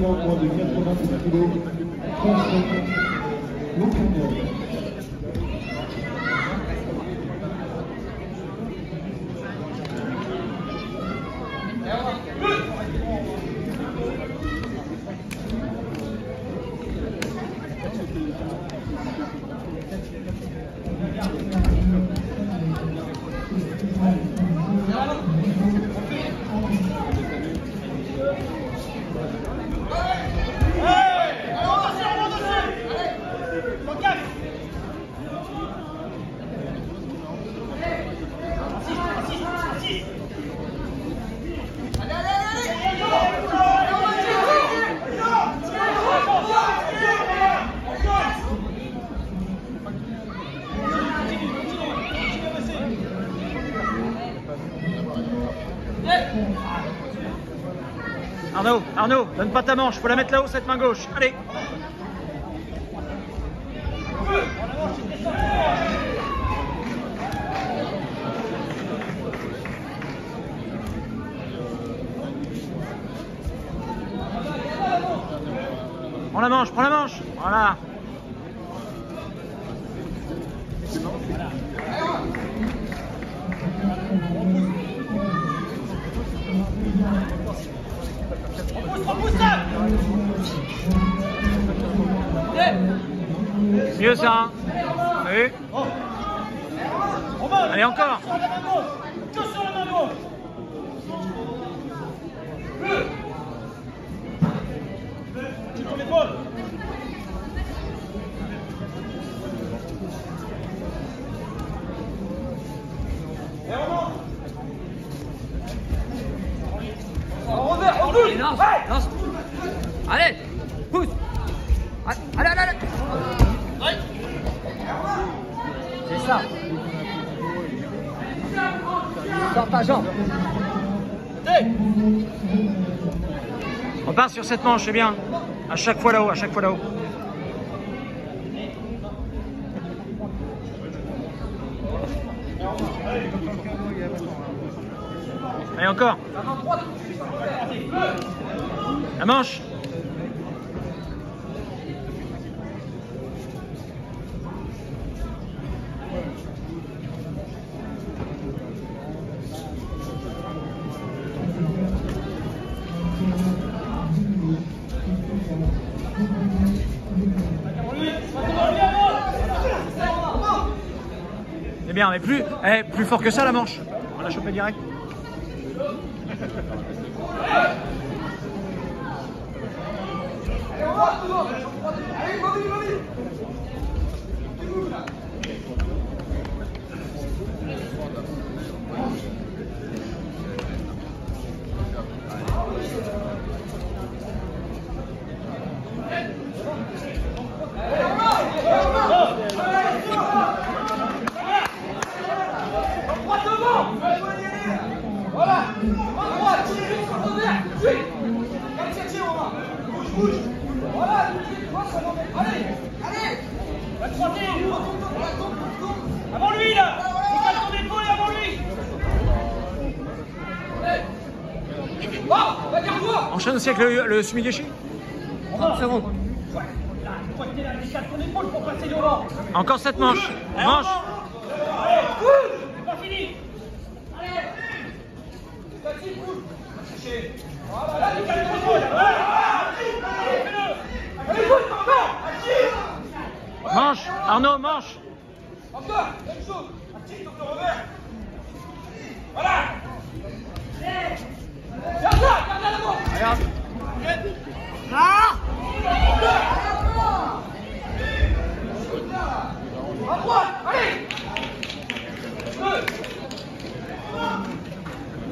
poids moins de 90 kg, François Locourneur. Arnaud, Arnaud, donne pas ta manche, faut la mettre là-haut cette main gauche. Allez. Prends la manche, prends la manche. Voilà Mieux ça Oui Allez encore Allez, lance, lance. Allez, pousse. Allez, allez, allez. C'est ça. Sors ta jambe. On part sur cette manche, c'est bien. À chaque fois là-haut, à chaque fois là-haut. Allez, encore. La manche. C'est bien, mais plus, eh, plus fort que ça la manche. On l'a chopé direct. 確かに。Avant lui là ton épaule avant lui Oh Enchaîne aussi avec le, le sumi-déchi. 30 secondes. Là, toi t'es là, décale ton épaule pour passer devant Encore cette manche. Manche. C'est pas fini Allez Allez, fais-le Allez, bouge, encore Arnaud, manche. Encore Même Voilà Regarde. Allez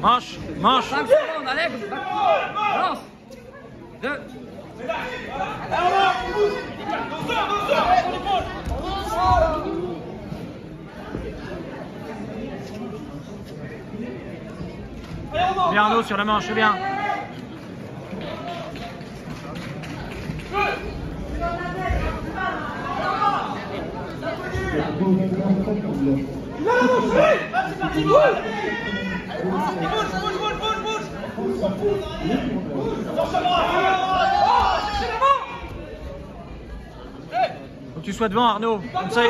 Manche. Manche. 5 secondes. 2. Bien Arnaud sur la manche, bien. Bouge Bouge, bouge, bouge, bouge, bouge Bouge, bouge Attention, moi tu sois devant Arnaud. Comme ça,